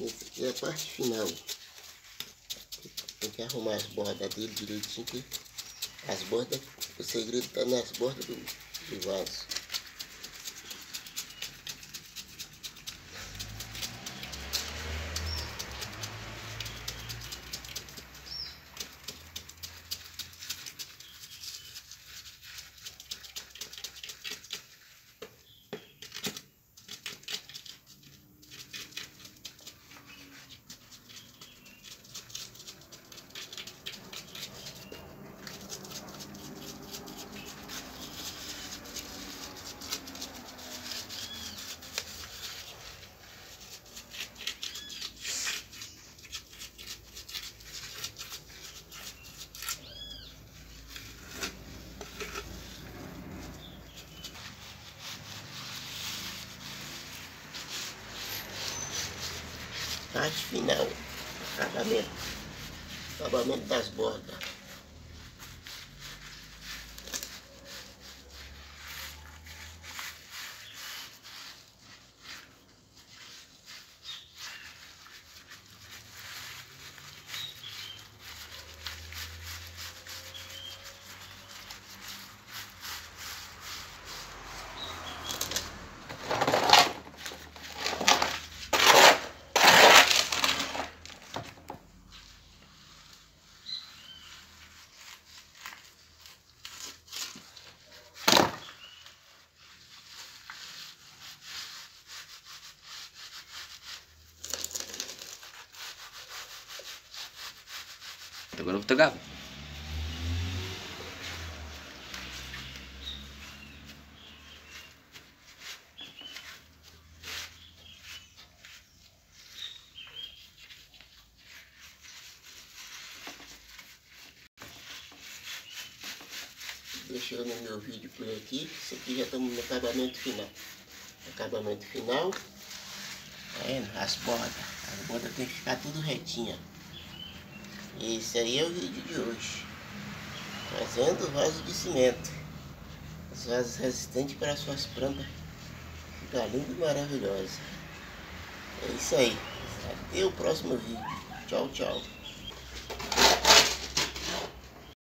Essa aqui é a parte final. Tem que arrumar as bordas dele direitinho. Que as bordas, o segredo está nas bordas do, do vaso. Parte final, acabamento, acabamento das bordas. Agora eu vou pegar. Deixando meu vídeo por aqui. Isso aqui já estamos no acabamento final. Acabamento final. Tá vendo? As bordas. As bordas tem que ficar tudo retinha. Esse aí é o vídeo de hoje. Fazendo vaso de cimento. As vasos resistentes para suas plantas ficar lindo e maravilhosa. É isso aí. Até o próximo vídeo. Tchau, tchau.